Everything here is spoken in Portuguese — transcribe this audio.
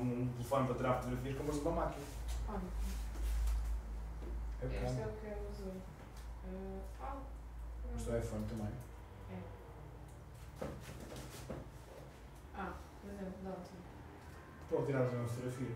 um telefone para tirar fotografias, compras uma máquina. Olha, É este é o que eu uso. Uh, ah, Mas é o iPhone também. É. ah, por exemplo, dá-te. Pode tirar uma fotografia.